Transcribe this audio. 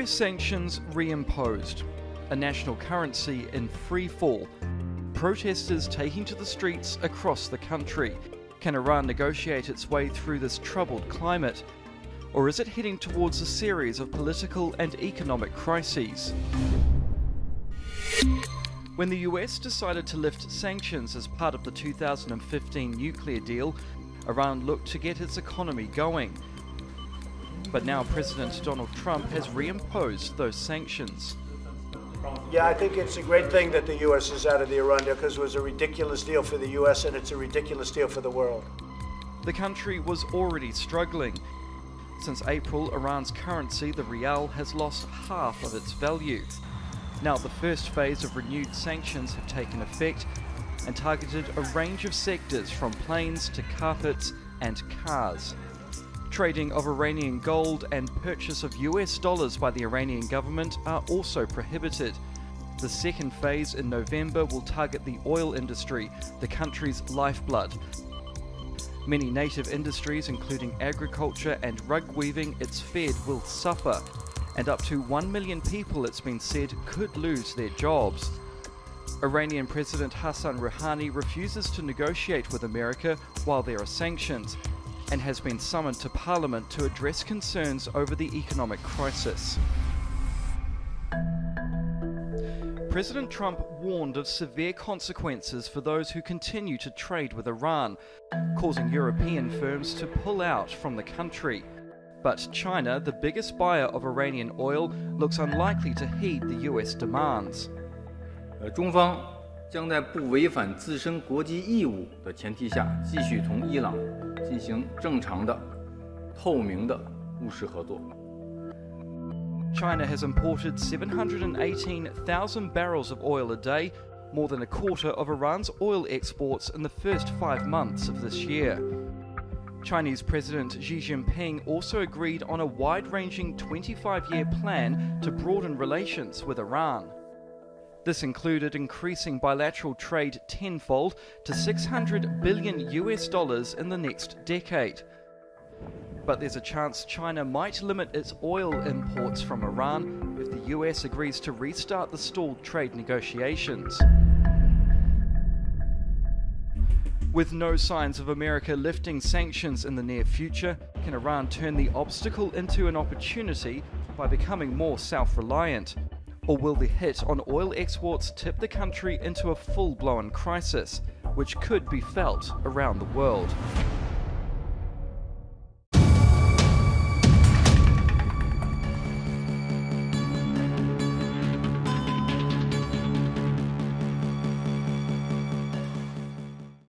US sanctions reimposed, a national currency in free fall, protesters taking to the streets across the country. Can Iran negotiate its way through this troubled climate? Or is it heading towards a series of political and economic crises? When the US decided to lift sanctions as part of the 2015 nuclear deal, Iran looked to get its economy going. But now President Donald Trump has reimposed those sanctions. Yeah, I think it's a great thing that the U.S. is out of the Iran deal because it was a ridiculous deal for the U.S. and it's a ridiculous deal for the world. The country was already struggling. Since April, Iran's currency, the rial, has lost half of its value. Now, the first phase of renewed sanctions have taken effect and targeted a range of sectors from planes to carpets and cars. Trading of Iranian gold and purchase of US dollars by the Iranian government are also prohibited. The second phase in November will target the oil industry, the country's lifeblood. Many native industries, including agriculture and rug weaving, it's feared will suffer and up to 1 million people, it's been said, could lose their jobs. Iranian President Hassan Rouhani refuses to negotiate with America while there are sanctions and has been summoned to parliament to address concerns over the economic crisis. President Trump warned of severe consequences for those who continue to trade with Iran, causing European firms to pull out from the country. But China, the biggest buyer of Iranian oil, looks unlikely to heed the US demands. 呃，中方将在不违反自身国际义务的前提下，继续同伊朗 进行正常的、透明的务实合作。China has imported 718,000 barrels of oil a day, more than a quarter of Iran's oil exports in the first five months of this year. Chinese President Xi Jinping also agreed on a wide ranging 25 year plan to broaden relations with Iran. This included increasing bilateral trade tenfold to 600 billion US dollars in the next decade. But there's a chance China might limit its oil imports from Iran if the US agrees to restart the stalled trade negotiations. With no signs of America lifting sanctions in the near future, can Iran turn the obstacle into an opportunity by becoming more self reliant? Or will the hit on oil exports tip the country into a full blown crisis, which could be felt around the world?